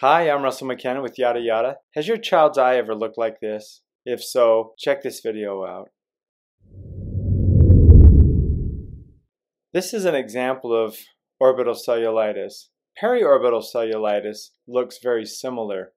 Hi, I'm Russel McKenna with Yada Yada. Has your child's eye ever looked like this? If so, check this video out. This is an example of orbital cellulitis. Periorbital cellulitis looks very similar.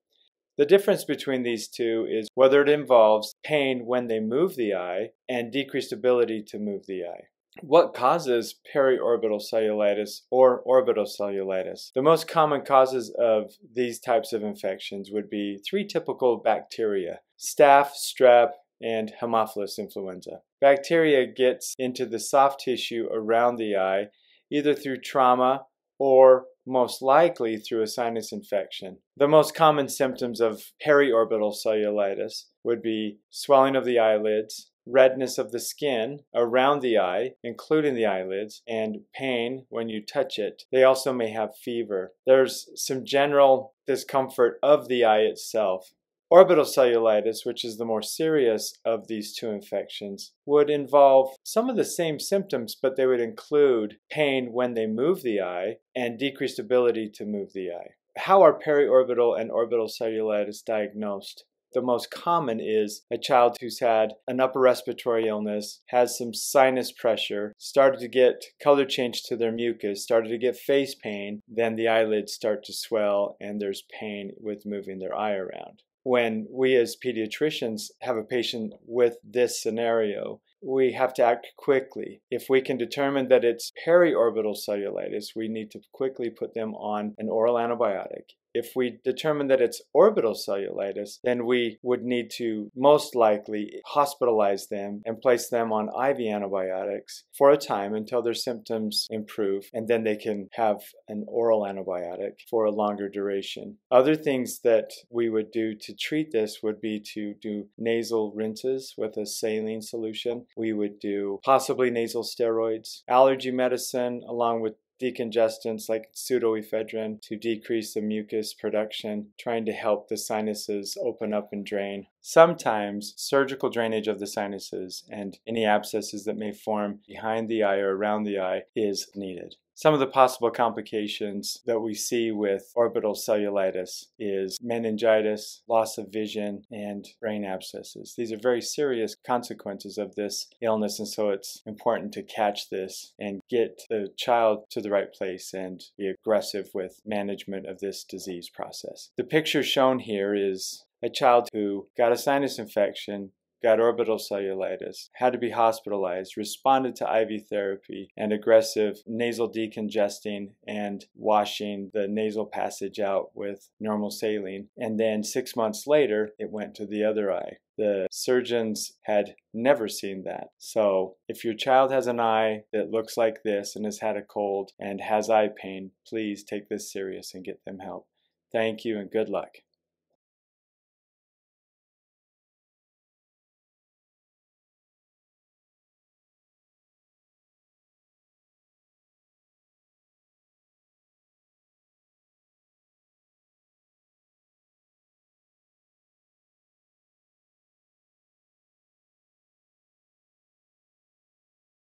The difference between these two is whether it involves pain when they move the eye and decreased ability to move the eye. What causes periorbital cellulitis or orbital cellulitis? The most common causes of these types of infections would be three typical bacteria staph, strep, and Haemophilus influenza. Bacteria gets into the soft tissue around the eye either through trauma or most likely through a sinus infection. The most common symptoms of periorbital cellulitis would be swelling of the eyelids, redness of the skin around the eye, including the eyelids, and pain when you touch it. They also may have fever. There's some general discomfort of the eye itself. Orbital cellulitis, which is the more serious of these two infections, would involve some of the same symptoms, but they would include pain when they move the eye and decreased ability to move the eye. How are periorbital and orbital cellulitis diagnosed? The most common is a child who's had an upper respiratory illness, has some sinus pressure, started to get color change to their mucus, started to get face pain, then the eyelids start to swell and there's pain with moving their eye around. When we as pediatricians have a patient with this scenario, we have to act quickly. If we can determine that it's periorbital cellulitis, we need to quickly put them on an oral antibiotic. If we determine that it's orbital cellulitis, then we would need to most likely hospitalize them and place them on IV antibiotics for a time until their symptoms improve, and then they can have an oral antibiotic for a longer duration. Other things that we would do to treat this would be to do nasal rinses with a saline solution. We would do possibly nasal steroids, allergy medicine, along with decongestants like pseudoephedrine to decrease the mucus production, trying to help the sinuses open up and drain. Sometimes surgical drainage of the sinuses and any abscesses that may form behind the eye or around the eye is needed. Some of the possible complications that we see with orbital cellulitis is meningitis, loss of vision, and brain abscesses. These are very serious consequences of this illness, and so it's important to catch this and get the child to the right place and be aggressive with management of this disease process. The picture shown here is a child who got a sinus infection got orbital cellulitis, had to be hospitalized, responded to IV therapy and aggressive nasal decongesting and washing the nasal passage out with normal saline. And then six months later, it went to the other eye. The surgeons had never seen that. So, if your child has an eye that looks like this and has had a cold and has eye pain, please take this serious and get them help. Thank you and good luck.